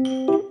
Música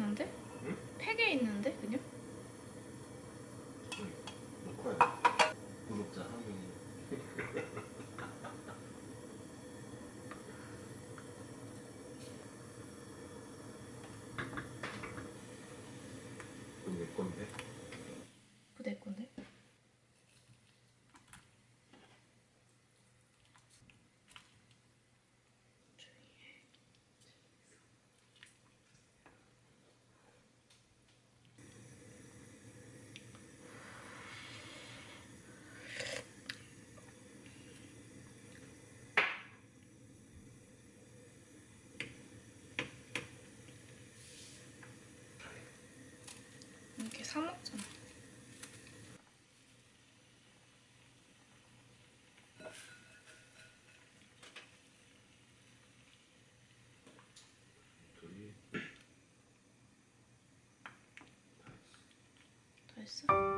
맛있는데? 사 먹잖아. 음, 더 했어?